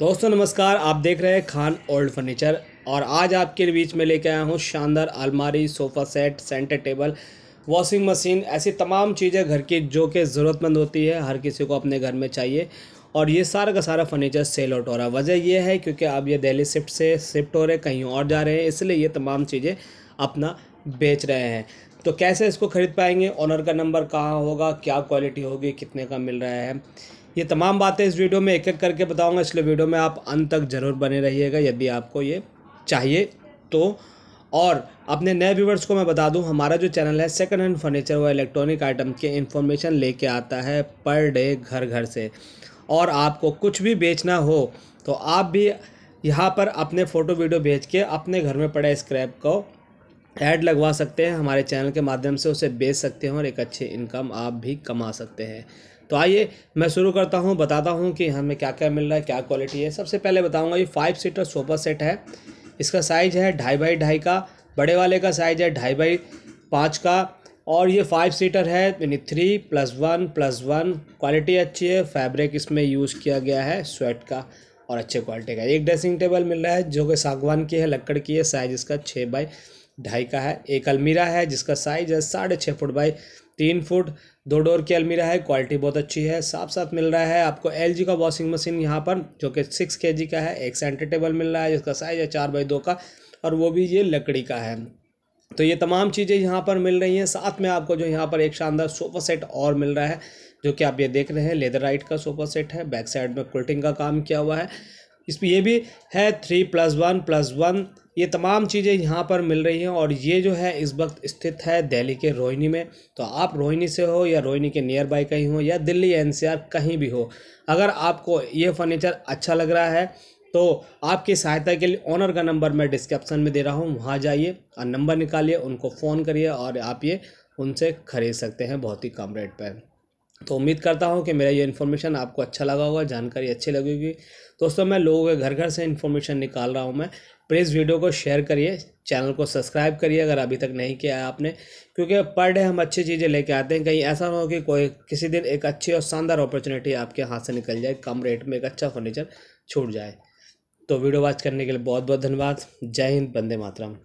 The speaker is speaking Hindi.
दोस्तों, नमस्कार। आप देख रहे हैं खान ओल्ड फर्नीचर और आज आपके बीच में लेके आया हूँ शानदार अलमारी, sofa set, centre table washing machine ऐसी तमाम चीज़ें घर की जो कि ज़रूरतमंद होती है, हर किसी को अपने घर में चाहिए। और ये सारा का सारा फर्नीचर सेल आउट हो रहा है। वजह यह है क्योंकि अब ये दिल्ली शिफ्ट से शिफ्ट हो रहे कहीं और जा रहे हैं, इसलिए ये तमाम चीज़ें अपना बेच रहे हैं। तो कैसे इसको ख़रीद पाएँगे? ऑनर का नंबर कहाँ होगा? क्या क्वालिटी होगी? कितने का मिल रहा है? ये तमाम बातें इस वीडियो में एक एक करके बताऊँगा, इसलिए वीडियो में आप अंत तक ज़रूर बने रहिएगा, यदि आपको ये चाहिए तो। और अपने नए व्यूवर्स को मैं बता दूँ, हमारा जो चैनल है सेकंड हैंड फर्नीचर व इलेक्ट्रॉनिक आइटम के इन्फॉर्मेशन लेके आता है पर डे घर घर से। और आपको कुछ भी बेचना हो तो आप भी यहाँ पर अपने फ़ोटो वीडियो भेज के अपने घर में पड़े स्क्रैप को ऐड लगवा सकते हैं। हमारे चैनल के माध्यम से उसे बेच सकते हैं और एक अच्छी इनकम आप भी कमा सकते हैं। तो आइए मैं शुरू करता हूँ, बताता हूँ कि हमें क्या क्या मिल रहा है, क्या क्वालिटी है। सबसे पहले बताऊँगा, ये फाइव सीटर सोफ़ा सेट है। इसका साइज़ है ढाई बाई ढाई का, बड़े वाले का साइज़ है ढाई बाई पाँच का। और ये फाइव सीटर है, यानी three plus one plus one quality अच्छी है। फैब्रिक इसमें यूज़ किया गया है स्वेट का, और अच्छे क्वालिटी का। एक ड्रेसिंग टेबल मिल रहा है, जो कि सागवान की है लकड़ की है। साइज़ इसका छः बाई ढाई का है। एक अलमीरा है, जिसका साइज़ है साढ़े छः फुट बाई तीन फुट, दो डोर की अलमीरा है, क्वालिटी बहुत अच्छी है साफ़ साथ मिल रहा है आपको एलजी का वॉशिंग मशीन यहाँ पर, जो कि सिक्स के का है, एक सेंटर टेबल मिल रहा है, जिसका साइज़ है चार बाई दो का, और वो भी ये लकड़ी का है। तो ये तमाम चीज़ें यहाँ पर मिल रही हैं, साथ में आपको जो यहाँ पर एक शानदार सोफ़ा सेट और मिल रहा है, जो कि आप ये देख रहे हैं लेदर राइट का सोफ़ा सेट है बैक साइड में कुल्टिंग का काम किया हुआ है। इसमें ये भी है three plus one plus one ये तमाम चीज़ें यहाँ पर मिल रही हैं और ये जो है इस वक्त स्थित है दिल्ली के रोहिणी में। तो आप रोहिणी से हो या रोहिणी के नियर बाई कहीं हो या दिल्ली एनसीआर कहीं भी हो, अगर आपको ये फर्नीचर अच्छा लग रहा है तो आपकी सहायता के लिए ऑनर का नंबर मैं डिस्क्रिप्शन में दे रहा हूँ, वहाँ जाइए और नंबर निकालिए, उनको फ़ोन करिए और आप ये उनसे ख़रीद सकते हैं बहुत ही कम रेट पर। तो उम्मीद करता हूँ कि मेरा ये इन्फॉर्मेशन आपको अच्छा लगा होगा, जानकारी अच्छी लगेगी। दोस्तों, मैं लोगों के घर घर से इन्फॉर्मेशन निकाल रहा हूँ मैं। प्लीज़ वीडियो को शेयर करिए चैनल को सब्सक्राइब करिए अगर अभी तक नहीं किया है आपने। क्योंकि पर डे हम अच्छी चीज़ें लेके आते हैं। कहीं ऐसा ना हो कि कोई, किसी दिन एक अच्छी और शानदार अपॉर्चुनिटी आपके हाथ से निकल जाए, कम रेट में एक अच्छा फर्नीचर छूट जाए। तो वीडियो वॉच करने के लिए बहुत बहुत धन्यवाद। जय हिंद बंदे मातरम।